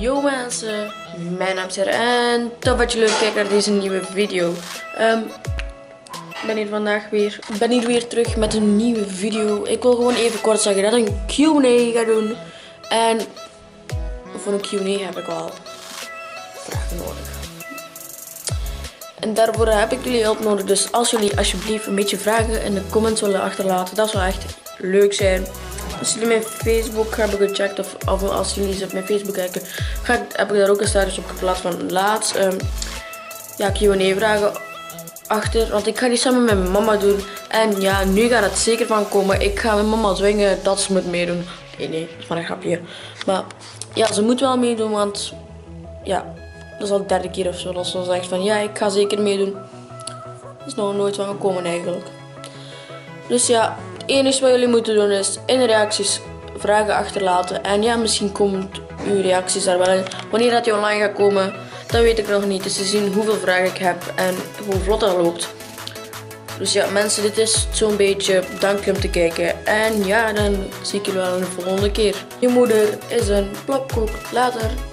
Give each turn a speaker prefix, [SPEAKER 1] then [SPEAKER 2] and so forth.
[SPEAKER 1] Yo mensen, mijn naam is er en tof dat leuk kijkt naar deze nieuwe video. Ehm, ik ben hier vandaag weer, ben hier weer terug met een nieuwe video. Ik wil gewoon even kort zeggen dat ik een Q&A ga doen. En voor een Q&A heb ik wel vragen nodig. En daarvoor heb ik jullie hulp nodig. Dus als jullie alsjeblieft een beetje vragen in de comments willen achterlaten, dat zou echt leuk zijn. Als jullie mijn Facebook hebben gecheckt of, of als jullie eens op mijn Facebook kijken, ga heb ik daar ook een status op geplaatst van laatst. Um, ja, Q&A vragen achter, want ik ga die samen met mijn mama doen. En ja, nu gaat het zeker van komen. Ik ga mijn mama dwingen dat ze moet meedoen. Nee, nee, dat is maar een grapje. Maar ja, ze moet wel meedoen, want ja, dat is al de derde keer of zo dat ze zegt van ja, ik ga zeker meedoen. Dat is nog nooit van gekomen eigenlijk. Dus ja, enige wat jullie moeten doen is in de reacties vragen achterlaten. En ja, misschien komt uw reacties daar wel in. Wanneer dat die online gaat komen, dat weet ik nog niet. Dus te zien hoeveel vragen ik heb en hoe vlot dat loopt. Dus ja, mensen, dit is zo'n beetje. Dank je om te kijken. En ja, dan zie ik jullie wel een volgende keer. Je moeder is een plopkoek. Later.